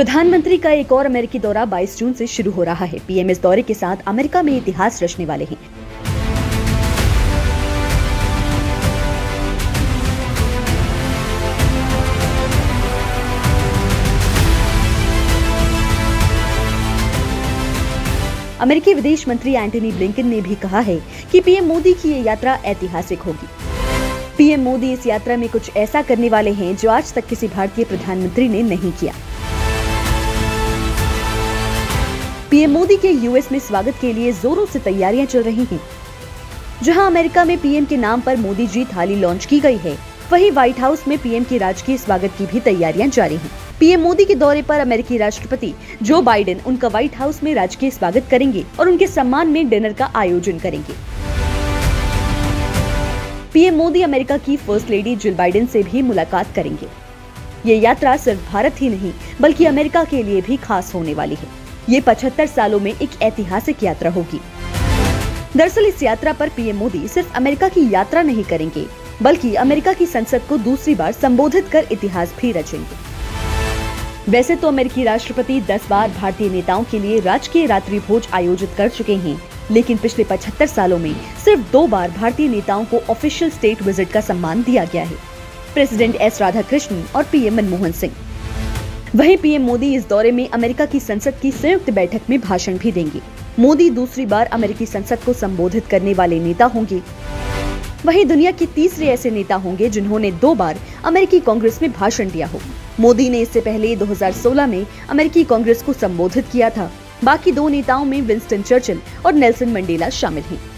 प्रधानमंत्री का एक और अमेरिकी दौरा 22 जून से शुरू हो रहा है। पीएम इस दौरे के साथ अमेरिका में इतिहास रचने वाले हैं। अमेरिकी विदेश मंत्री एंटनी ब्लिंकन ने भी कहा है कि पीएम मोदी की ये यात्रा ऐतिहासिक होगी। पीएम मोदी इस यात्रा में कुछ ऐसा करने वाले हैं जो आज तक किसी भारतीय प्रधानमंत्री ने नहीं किया। पीएम मोदी के यूएस में स्वागत के लिए जोरों से तैयारियाँ चल रही हैं। जहाँ अमेरिका में पीएम के नाम पर मोदी जी थाली लॉन्च की गई है, वहीं व्हाइट हाउस में पीएम के राजकीय स्वागत की भी तैयारियाँ जारी हैं। पीएम मोदी के दौरे पर अमेरिकी राष्ट्रपति जो बाइडेन उनका व्हाइट हाउस में राजकीय स्वागत करेंगे और उनके सम्मान में डिनर का आयोजन करेंगे पीएम मोदी अमेरिका की फ़र्स्ट लेडी जिल बाइडेन से भी मुलाकात करेंगे ये यात्रा सिर्फ़ भारत ही नहीं, बल्कि अमेरिका के लिए भी खास होने वाली है ये 75 सालों में एक ऐतिहासिक यात्रा होगी। दरअसल इस यात्रा पर पीएम मोदी सिर्फ़ अमेरिका की यात्रा नहीं करेंगे, बल्कि अमेरिका की संसद को दूसरी बार संबोधित कर इतिहास भी रचेंगे। वैसे तो अमेरिकी राष्ट्रपति 10 बार भारतीय नेताओं के लिए राजकीय रात्रि भोज आयोजित कर चुके हैं, लेकिन पिछले 75 सालों में सिर्फ़ दो बार भारतीय नेताओं को ऑफिशियल स्टेट विज़िट का सम्मान दिया गया है। प्रेसिडेंट एस राधाकृष्णन और पीएम मनमोहन सिंह। वहीं पीएम मोदी इस दौरे में अमेरिका की संसद की संयुक्त बैठक में भाषण भी देंगे। मोदी दूसरी बार अमेरिकी संसद को संबोधित करने वाले नेता होंगे। वहीं दुनिया के तीसरे ऐसे नेता होंगे जिन्होंने दो बार अमेरिकी कांग्रेस में भाषण दिया हो। मोदी ने इससे पहले 2016 में अमेरिकी कांग्रेस को संबोधित किया था। बाकी दो नेताओं में विंस्टन चर्चिल और नेल्सन मंडेला शामिल हैं।